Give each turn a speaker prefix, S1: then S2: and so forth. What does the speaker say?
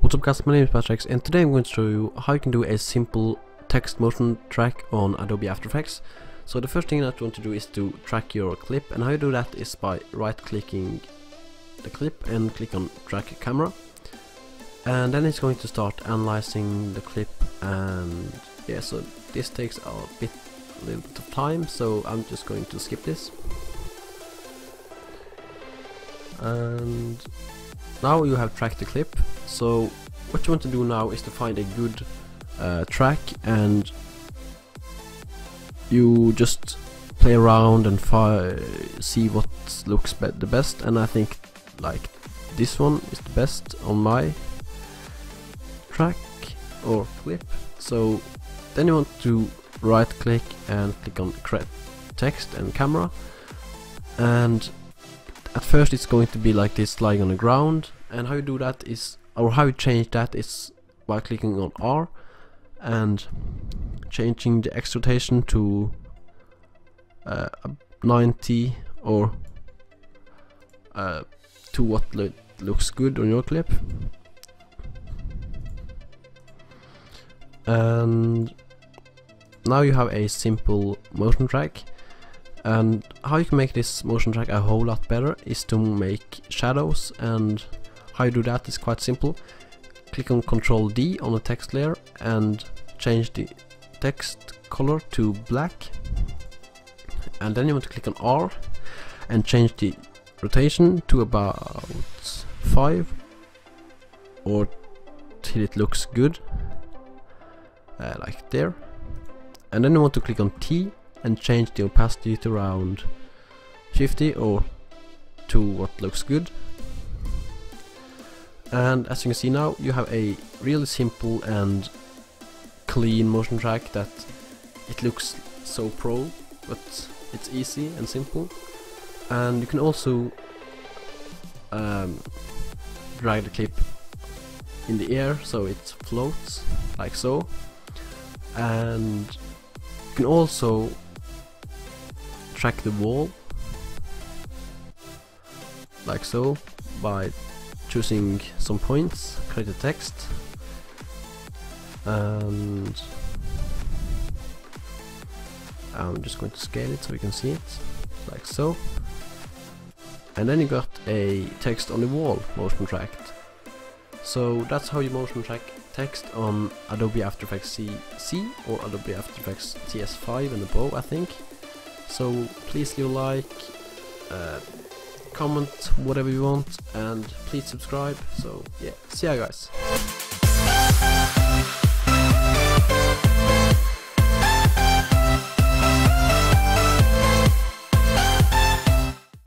S1: What's up guys, my name is Patrick and today I'm going to show you how you can do a simple text motion track on Adobe After Effects. So the first thing that you want to do is to track your clip and how you do that is by right clicking the clip and click on track camera. And then it's going to start analyzing the clip and yeah so this takes a bit a little bit of time so I'm just going to skip this and now you have tracked the clip. So what you want to do now is to find a good uh, track and you just play around and see what looks be the best. And I think like this one is the best on my track or clip. So then you want to right click and click on create text and camera. And at first it's going to be like this lying on the ground and how you do that is or how you change that is by clicking on R and changing the X rotation to uh, 90 or uh, to what lo looks good on your clip. And now you have a simple motion track and how you can make this motion track a whole lot better is to make shadows and how you do that is quite simple. Click on Ctrl D on the text layer and change the text color to black. And then you want to click on R and change the rotation to about 5 or till it looks good uh, like there. And then you want to click on T and change the opacity to around 50 or to what looks good. And as you can see now you have a really simple and clean motion track that it looks so pro but it's easy and simple. And you can also um, drag the clip in the air so it floats like so. And you can also track the wall like so by choosing some points, create a text and I'm just going to scale it so we can see it like so. And then you got a text on the wall motion tracked. So that's how you motion track text on Adobe After Effects CC or Adobe After Effects CS5 and above I think so please leave a like, uh, comment whatever you want, and please subscribe. So yeah, see ya guys.